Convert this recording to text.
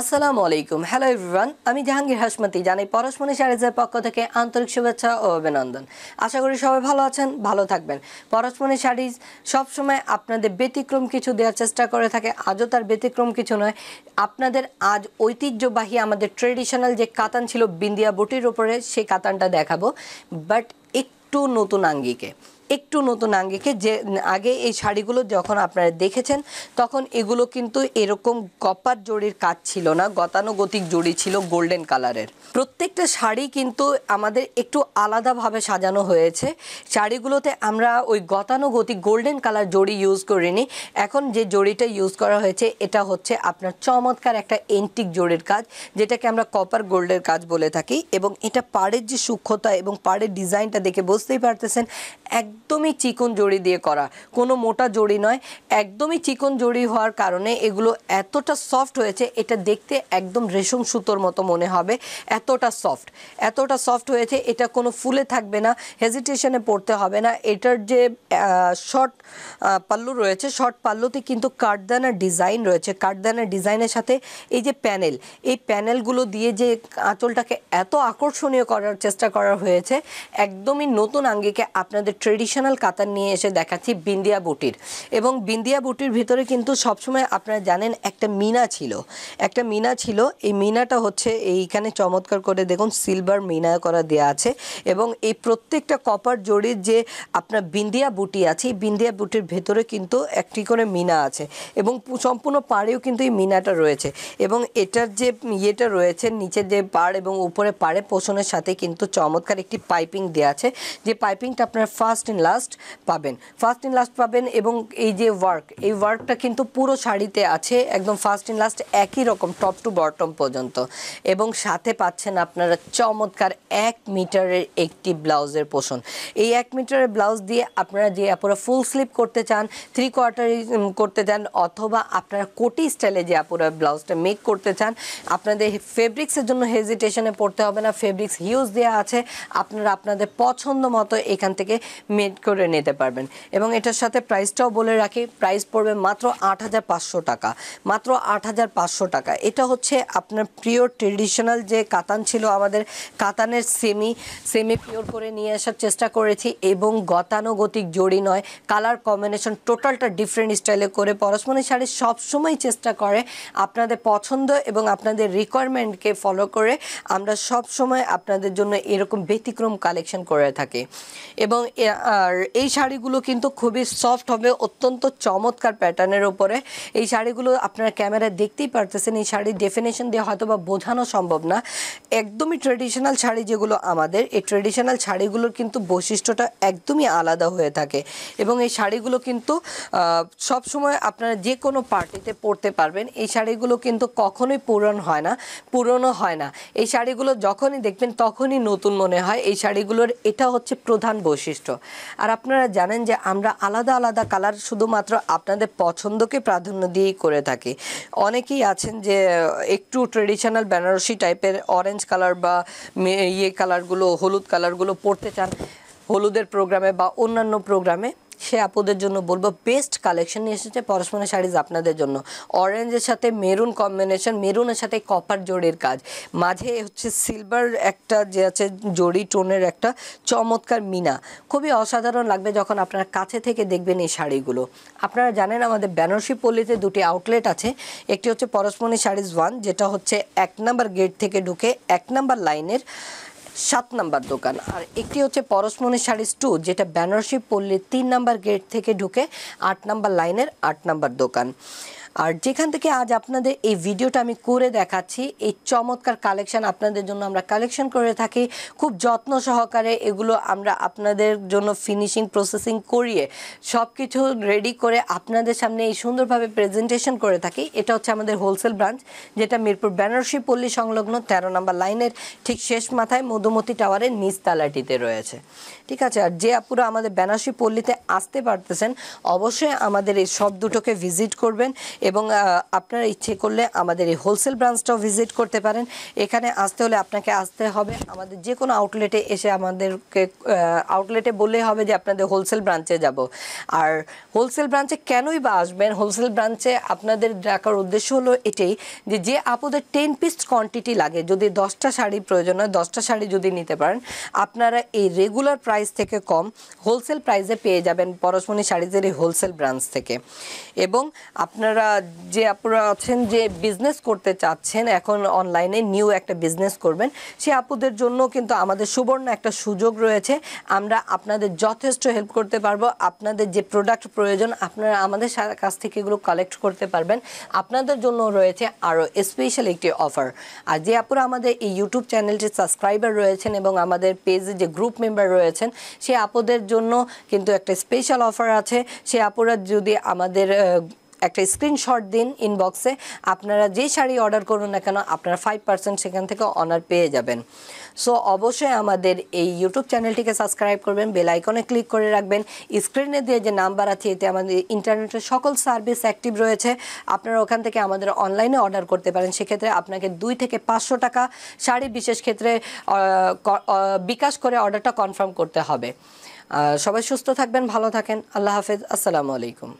আসসালামু আলাইকুম। Hello everyone আমি জাহাঙ্গীর হাসমতি জানাই পরশমণি শাড়িজের পক্ষ থেকে আন্তরিক শুভেচ্ছা ও অভিনন্দন। আশা করি সবাই ভালো আছেন, ভালো থাকবেন। পরশমণি শাড়িজ সবসময় আপনাদের ব্যতিক্রম কিছু দেওয়ার চেষ্টা করে থাকে। আজও তার ব্যতিক্রম কিছু নয়। আপনাদের আজ ঐতিহ্যবাহী আমাদের ট্রেডিশনাল যে কাতান ছিল বিন্দিয়া বুটির উপরে, সেই কাতানটা দেখাবো। বাট একটু নতুন আঙ্গিকে। একটু নতুন আঙ্গিকে যে আগে এই শাড়িগুলো যখন আপনারা দেখেছেন, তখন এগুলো কিন্তু এরকম কপার জড়ির কাজ ছিল না, গতানুগতিক জড়ি ছিল গোল্ডেন কালারের প্রত্যেকটা শাড়ি কিন্তু আমাদের একটু আলাদাভাবে সাজানো হয়েছে। শাড়িগুলোতে আমরা ওই গতানুগতিক গোল্ডেন কালার জড়ি ইউজ করিনি। এখন যে জড়িটা ইউজ করা হয়েছে, এটা হচ্ছে আপনার চমৎকার একটা এন্টিক জড়ির কাজ, যেটাকে আমরা কপার গোল্ডের কাজ বলে থাকি। এবং এটা পাড়ের যে সূক্ষ্মতা এবং পাড়ের ডিজাইনটা দেখে বুঝতেই পারতেছেন একদমই চিকন জড়ি দিয়ে করা। কোনো মোটা জড়ি নয়, একদমই চিকন জড়ি হওয়ার কারণে এগুলো এতটা সফট হয়েছে, এটা দেখতে একদম রেশম সুতোর মতো মনে হবে। এতটা সফট এতটা সফট হয়েছে, এটা কোনো ফুলে থাকবে না হেজিটেশনে পড়তে হবে না। এটার যে শর্ট পাল্লু রয়েছে শর্ট পাল্লুতে কিন্তু কাঠদানার ডিজাইন রয়েছে। কাঠদানার ডিজাইনের সাথে এই যে প্যানেল এই প্যানেলগুলো দিয়ে যে আঁচলটাকে এত আকর্ষণীয় করার চেষ্টা করা হয়েছে, একদমই নতুন আঙ্গিকে আপনাদের ট্রেডিশনাল কাতার নিয়ে এসে দেখাচ্ছি বিন্দিয়া বুটির। এবং বিন্দিয়া বুটির ভিতরে কিন্তু সবসময় আপনারা জানেন একটা মিনা ছিল। একটা মিনা ছিল, এই মিনাটা হচ্ছে এইখানে চমৎকার করে দেখুন সিলভার মিনা করা দেওয়া আছে। এবং এই প্রত্যেকটা কপার জড়ির যে আপনার বিন্দিয়া বুটি আছে, এই বিন্দিয়া বুটির ভেতরে কিন্তু একটি করে মিনা আছে। এবং সম্পূর্ণ পাড়েও কিন্তু এই মিনাটা রয়েছে। এবং এটার যে ইয়েটা রয়েছে নিচের যে পাড় এবং উপরে পাড়ে পোষণের সাথে কিন্তু চমৎকার একটি পাইপিং দেওয়া আছে। যে পাইপিংটা আপনার ফার্স্ট ইন লাস্ট পাবেন, ফার্স্ট ইন লাস্ট পাবেন এবং এই যে ওয়ার্ক, এই ওয়ার্কটা কিন্তু পুরো শাড়িতে আছে, একদম ফার্স্ট ইন লাস্ট একই রকম, টপ টু বটম পর্যন্ত। এবং সাথে পাচ্ছেন আপনারা চমৎকার এক মিটারের একটি ব্লাউজের পোষণ। এই এক মিটারের ব্লাউজ দিয়ে আপনারা যে আপনারা ফুল স্লিপ করতে চান থ্রি কোয়ার্টার করতে চান, অথবা আপনারা কোটি স্টাইলে যে আপনারা ব্লাউজটা মেক করতে চান, আপনাদের ফেব্রিক্সের জন্য হেজিটেশনে পড়তে হবে না ফেব্রিক্স হিউজ দেওয়া আছে, আপনারা আপনাদের পছন্দ মতো এখান থেকে মেড করে নিতে পারবেন। এবং এটার সাথে প্রাইসটাও বলে রাখি প্রাইস পড়বে মাত্র আট হাজার পাঁচশো টাকা। মাত্র আট হাজার পাঁচশো টাকা। এটা হচ্ছে আপনার পিওর ট্রেডিশনাল যে কাতান ছিল আমাদের, কাতানের সেমি সেমি পিওর করে নিয়ে আসার চেষ্টা করেছি এবং গতানুগতিক জড়ি নয় কালার কম্বিনেশন টোটালটা ডিফারেন্ট স্টাইলে করে পরশমণি শাড়ি সবসময় চেষ্টা করে আপনাদের পছন্দ এবং আপনাদের রিকোয়ারমেন্টকে ফলো করে আমরা সব সময় আপনাদের জন্য এরকম ব্যতিক্রম কালেকশন করে থাকি। এবং আর এই শাড়িগুলো কিন্তু খুবই সফট হবে, অত্যন্ত চমৎকার প্যাটার্নের উপরে। এই শাড়িগুলো আপনারা ক্যামেরায় দেখতেই পারতেছেন, এই শাড়ির ডেফিনেশন দিয়ে হয়তো বা বোঝানো সম্ভব না। একদমই ট্রেডিশনাল শাড়ি যেগুলো আমাদের, এই ট্রেডিশনাল শাড়িগুলোর কিন্তু বৈশিষ্ট্যটা একদমই আলাদা হয়ে থাকে। এবং এই শাড়িগুলো কিন্তু সব সময় আপনারা যে কোনো পার্টিতে পরতে পারবেন। এই শাড়িগুলো কিন্তু কখনোই পুরন হয় না, পুরনো হয় না। এই শাড়িগুলো যখনই দেখবেন তখনই নতুন মনে হয়। এই শাড়িগুলোর এটা হচ্ছে প্রধান বৈশিষ্ট্য। আর আপনারা জানেন যে আমরা আলাদা আলাদা কালার শুধুমাত্র আপনাদের পছন্দকে প্রাধান্য দিয়েই করে থাকি। অনেকেই আছেন যে একটু ট্রেডিশনাল বেনারসি টাইপের অরেঞ্জ কালার বা ইয়ে কালারগুলো হলুদ কালারগুলো পরতে চান, হলুদের প্রোগ্রামে বা অন্যান্য প্রোগ্রামে সে আপুদের জন্য বলব বেস্ট কালেকশন নিয়ে এসেছে পরশমণি শাড়িজ আপনাদের জন্য। অরেঞ্জের সাথে মেরুন কম্বিনেশন মেরুনের সাথে কপার জড়ির কাজ। মাঝে হচ্ছে সিলভার একটা যে আছে জড়ি টোনের একটা চমৎকার মিনা। খুবই অসাধারণ লাগবে যখন আপনারা কাছে থেকে দেখবেন এই শাড়িগুলো। আপনারা জানেন আমাদের বেনারসি পল্লীতে দুটি আউটলেট আছে। একটি হচ্ছে পরশমণি শাড়িজ ওয়ান যেটা হচ্ছে এক নাম্বার গেট থেকে ঢুকে এক নাম্বার লাইনের সাত নাম্বার দোকান। আর একটি হচ্ছে পরশমণি শাড়িস টু যেটা বেনারসি পল্লীর তিন নাম্বার গেট থেকে ঢুকে আট নাম্বার লাইনের আট নাম্বার দোকান। আর যেখান থেকে আজ আপনাদের এই ভিডিওটা আমি করে দেখাচ্ছি, এই চমৎকার কালেকশন আপনাদের জন্য আমরা কালেকশন করে থাকি। খুব যত্ন সহকারে এগুলো আমরা আপনাদের জন্য ফিনিশিং প্রসেসিং করিয়ে সব কিছু রেডি করে আপনাদের সামনে এই সুন্দরভাবে প্রেজেন্টেশন করে থাকি। এটা হচ্ছে আমাদের হোলসেল ব্রাঞ্চ যেটা মিরপুর বেনারসি পল্লী সংলগ্ন তেরো নম্বর লাইনের ঠিক শেষ মাথায় মধুমতি টাওয়ারের নিচতলাটিতে রয়েছে। ঠিক আছে, আর যে আপুরা আমাদের বেনারসি পল্লীতে আসতে পারতেছেন, অবশ্যই আমাদের এই সব দুটোকে ভিজিট করবেন। এবং আপনারা ইচ্ছে করলে আমাদের এই হোলসেল ব্রাঞ্চটাও ভিজিট করতে পারেন। এখানে আসতে হলে আপনাকে আসতে হবে। আমাদের যে কোনো আউটলেটে এসে আমাদেরকে আউটলেটে বললেই হবে যে আপনাদের হোলসেল ব্রাঞ্চে যাব। আর হোলসেল ব্রাঞ্চে কেনই বা আসবেন? হোলসেল ব্রাঞ্চে আপনাদের ডাকার উদ্দেশ্য হলো এটাই যে যে আপুদের টেন পিস কোয়ান্টিটি লাগে, যদি দশটা শাড়ি প্রয়োজন হয়, দশটা শাড়ি যদি নিতে পারেন, আপনারা এই রেগুলার প্রাইস থেকে কম হোলসেল প্রাইসে পেয়ে যাবেন পরশমণি শাড়িদের এই হোলসেল ব্রাঞ্চ থেকে। এবং আপনারা যে আপুরা আছেন, যে বিজনেস করতে চাচ্ছেন, এখন অনলাইনে নিউ একটা বিজনেস করবেন, সে আপুদের জন্য কিন্তু আমাদের সুবর্ণ একটা সুযোগ রয়েছে। আমরা আপনাদের যথেষ্ট হেল্প করতে পারব। আপনাদের যে প্রোডাক্ট প্রয়োজন, আপনারা আমাদের কাছ থেকে এগুলো কালেক্ট করতে পারবেন। আপনাদের জন্য রয়েছে আরও স্পেশাল একটি অফার আর যে আপুরা আমাদের এই ইউটিউব চ্যানেলটির সাবস্ক্রাইবার রয়েছেন এবং আমাদের পেজে যে গ্রুপ মেম্বার রয়েছেন, সে আপুদের জন্য কিন্তু একটা স্পেশাল অফার আছে। সে আপুরা যদি আমাদের একটা স্ক্রিনশট দিন ইনবক্সে আপনারা যে শাড়ি অর্ডার করুন না কেন, আপনারা ফাইভ পার্সেন্ট সেখান থেকে অনার পেয়ে যাবেন। সো অবশ্যই আমাদের এই ইউটিউব চ্যানেলটিকে সাবস্ক্রাইব করবেন বেল আইকনে ক্লিক করে রাখবেন। স্ক্রিনে দিয়ে যে নাম্বার আছে, এতে আমাদের ইন্টারনেটের সকল সার্ভিস অ্যাক্টিভ রয়েছে। আপনারা ওখান থেকে আমাদের অনলাইনে অর্ডার করতে পারেন। সেক্ষেত্রে আপনাকে দুই থেকে পাঁচশো টাকা শাড়ি বিশেষ ক্ষেত্রে বিকাশ করে অর্ডারটা কনফার্ম করতে হবে। সবাই সুস্থ থাকবেন, ভালো থাকেন। আল্লাহ হাফেজ। আসসালামু আলাইকুম।